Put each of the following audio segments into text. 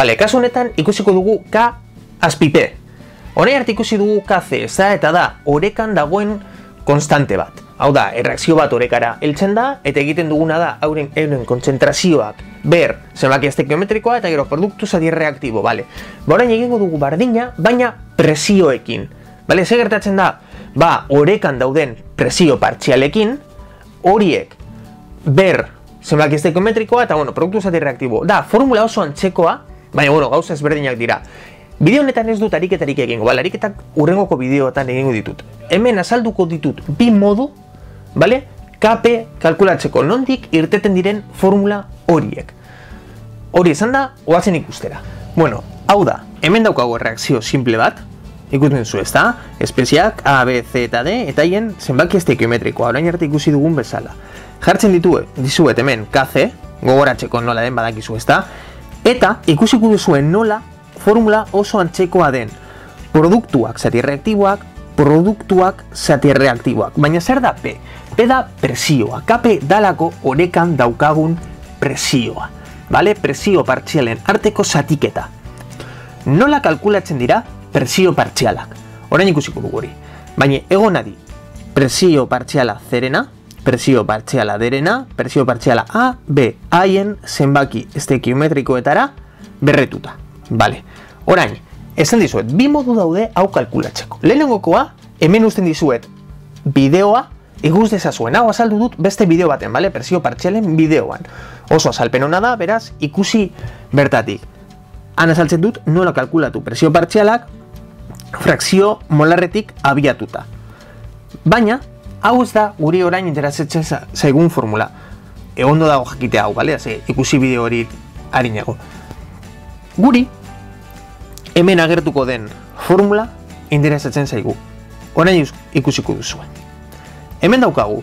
Bale, kasu honetan ikusiko dugu K azpipe. Horai arte ikusi dugu KC, ez da, eta da, orekan dagoen konstante bat. Hau da, erreakzio bat orekara heltzen da, eta egiten duguna da, hauren euren kontzentrazioak, ber, zenbaki estequiometrikoa eta gero produktu zati reaktibo, bale. Ba, orain egingo dugu bardina, baina presioekin. Bale, ze gertatzen da, ba, orekan dauden presio partzialekin, horiek, ber, zenbaki estequiometrikoa eta, bueno, produktu zati reaktibo. Da, formula oso antzekoa, baina, bueno, gauza ezberdinak dira. Bideo honetan ez dut ariketarik egingo, bale, ariketak urrengoko bideoetan egingo ditut. Hemen azalduko ditut bi modu, bale, KP kalkulatzeko nondik irteten diren formula horiek. Hori esan da, oazen ikustera. Bueno, hau da, hemen daukago reakzio simple bat, ikusten zu ez da, espeziak A, B, C eta D, eta hien zenbaki estequiometrikoa, orain arte ikusi dugun bezala. Jartzen ditu, dizuet hemen KC, gogoratzeko nola den badakizu ez da, eta ikusiko duzuen nola formula oso antzekoa den. Produktuak zati reaktiboak, produktuak zati reaktiboak. Baina zer da P? P da presioa. KP dalako orekan daukagun presioa. Bale? Presio partzialen arteko zatiketa. Nola kalkulatzen dira presio partzialak? Orain ikusiko dugu hori. Baina egon adi, presio partziala zerena, presio partziala derena, presio partziala A, B, haien zenbaki estekiometrikoetara berretuta. Bale, orain, esan dizuet, bi modu daude hau kalkulatzeko. Lehenengokoa, hemen usten dizuet bideoa, ikus dezazuen, hau azaldu dut beste bideo baten, bale? Presio partxelen bideoan. Oso azalpen hona da, beraz, ikusi bertatik. Han azaltzen dut nola kalkulatu presio partxelak frakzio molarretik abiatuta. Baina, hau ez da guri orain interesatzen zaigun formula. Egondo dago jakitea hau, bale? ikusi bideo hori harinago. Guri, hemen agertuko den formula interesatzen zaigu. Orain ikusiko duzu. Hemen daukagu.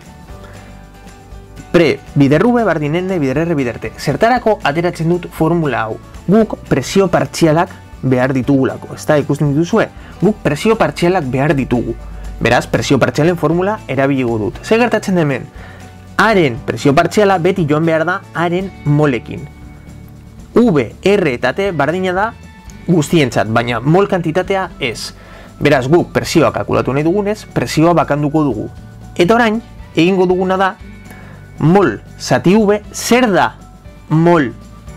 Pre biderrube bardinenne biderre biderte. Zertarako ateratzen dut formula hau. Guk presio partzialak behar ditugulako. Ez da ikusten dituzue? Guk presio partzialak behar ditugu. Beraz, presio partzialen formula erabiligu dut. Zer gertatzen hemen? Haren presio partziala beti joan behar da haren molekin. V, R eta T bardina da guztientzat, baina mol kantitatea ez. Beraz, guk presioa kalkulatu nahi dugunez, presioa bakanduko dugu. Eta orain, egingo duguna da, mol zati V, zer da mol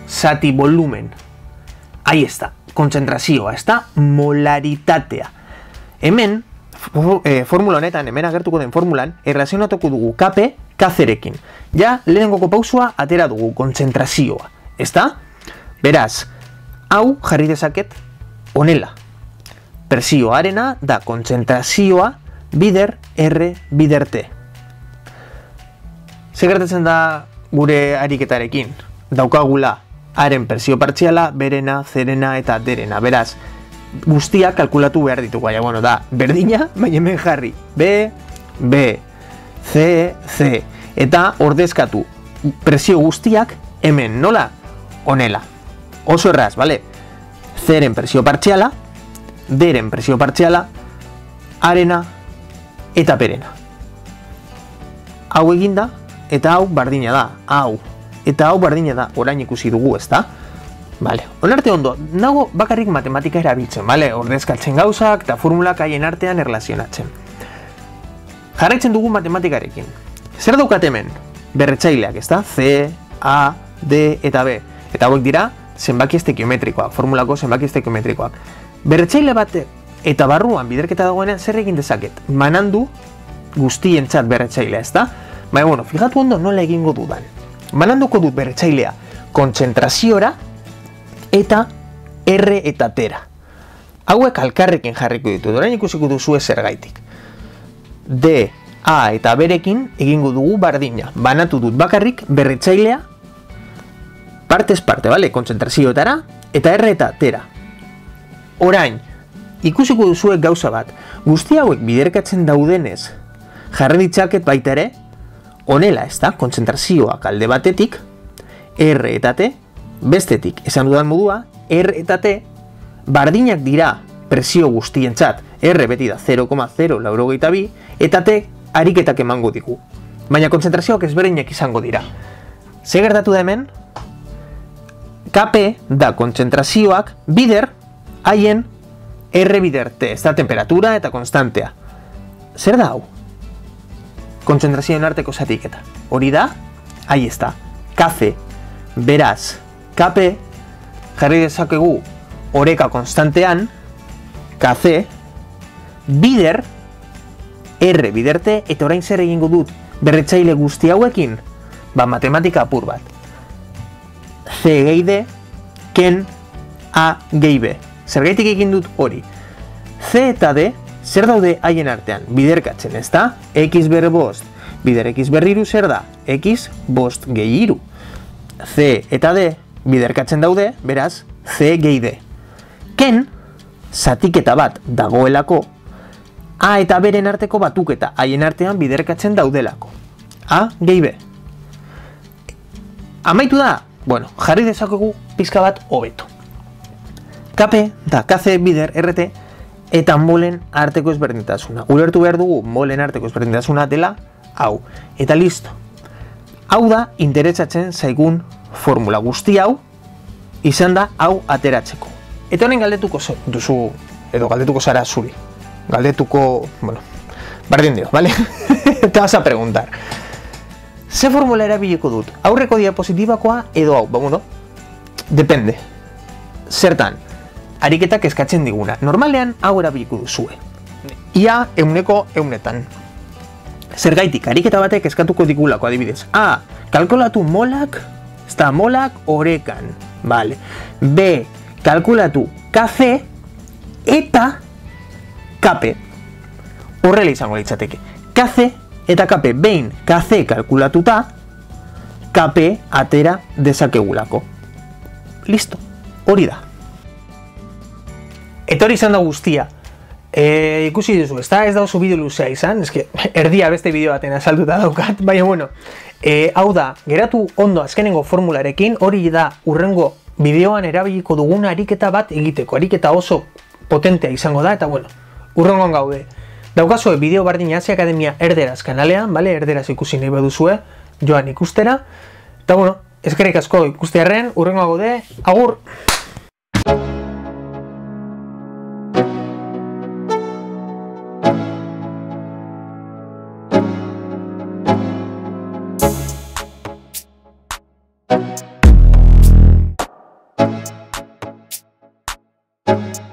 zati volumen? Ahí está, kontzentrazioa, ez da molaritatea. Hemen, formula honetan, hemen agertuko den formulan, erlazionatuko dugu KP, kazerekin. Ja, lehenengoko pausua atera dugu, kontzentrazioa. Ez da? Beraz, hau jarri dezaket honela. Presioarena da kontzentrazioa bider R bider T. Segertatzen da gure ariketarekin. Daukagula haren presio partziala, berena, zerena eta derena. Beraz, guztiak kalkulatu behar ditugu. Baina, bueno, da, berdina, baina hemen jarri. B, B, C, C. Eta ordezkatu presio guztiak hemen nola? Honela oso erraz, bale? Zeren presio partziala, deren presio partziala, arena eta perena. Hau eginda, eta hau bardina da, hau. Eta hau bardina da, orain ikusi dugu, ezta? Vale, onarte ondo, nago bakarrik matematika erabiltzen, bale? Ordezkatzen gauzak eta formulak haien artean erlazionatzen. Jarraitzen dugu matematikarekin. Zer daukat hemen? Berretzaileak, ezta? C, A, D eta B. Eta hauek dira, zenbaki estekiometrikoak, formulako zenbaki estekiometrikoak. Berretzaile bat eta barruan biderketa dagoenean zer egin dezaket? Manandu guztientzat berretzailea, ez da? Baina, bueno, fijatu ondo nola egingo dudan. Mananduko dut berretzailea kontzentraziora eta R eta tera. Hauek alkarrekin jarriko ditu, orain ikusiko duzu zer gaitik. D, A eta berekin egingo dugu bardina. Banatu dut bakarrik berretzailea partez parte, bale, kontzentrazioetara, eta erre eta tera. Orain, ikusiko duzuek gauza bat, guzti hauek biderkatzen daudenez, jarri ditzaket baita ere, onela ez da, kontzentrazioak alde batetik, R eta T, bestetik, esan dudan modua, R eta T, bardinak dira presio guztientzat, R beti da 0,0 laurogeita bi, eta T ariketak emango digu. Baina kontzentrazioak ezberdinak izango dira. Ze gertatu da hemen, KP da kontzentrazioak bider haien R bider T, ez da temperatura eta konstantea. Zer da hau? Kontzentrazioen arteko zatiketa. Hori da, ahi ez da, KC, beraz, KP, jarri dezakegu oreka konstantean, KC, bider, R biderte, eta orain zer egingo dut berretzaile guzti hauekin, ba matematika apur bat. C gehi D, ken A gehi B. Zergaitik egin dut hori. C eta D, zer daude haien artean? Biderkatzen, ez da? X ber bost, bider X berriru zer da? X bost gehi iru. C eta D, biderkatzen daude, beraz, C gehi D. Ken, zatiketa bat dagoelako, A eta beren arteko batuketa haien artean biderkatzen daudelako. A gehi B. Amaitu da, bueno, jarri dezakegu pizka bat hobeto. KP da KC bider RT eta molen arteko ezberdintasuna. Ulertu behar dugu molen arteko ezberdintasuna dela hau. Eta listo. Hau da interesatzen zaigun formula guzti hau izan da hau ateratzeko. Eta honen galdetuko duzu edo galdetuko zara zuri galdetuko, bueno, bardin dio, vale? Te vas a preguntar. Ze formula erabiliko dut? Aurreko diapositibakoa edo hau, bamuno? Depende. Zertan, ariketak eskatzen diguna. Normalean hau erabiliko duzue. Ia euneko eunetan. Zergaitik, ariketa batek eskatuko digulako adibidez. A, kalkulatu molak, ez da molak orekan. Vale. B, kalkulatu kafe eta kape, horrela izango litzateke. Kaze eta kape behin kaze kalkulatuta, kape atera dezakegulako. Listo, hori da. Eta izan da guztia. E, ikusi duzu, ez da ez da oso bideo luzea izan, ez erdia beste bideo baten azalduta daukat, baina bueno, e, hau da, geratu ondo azkenengo formularekin, hori da urrengo bideoan erabiliko dugun ariketa bat egiteko, ariketa oso potentea izango da, eta bueno, urrongon gaude. Daukazue bideo bardin Asia Akademia erderaz kanalean, bale, erderaz ikusi nahi baduzue, joan ikustera. Eta bueno, eskerrik asko ikustearen, urrengo gaude, agur! Thank you.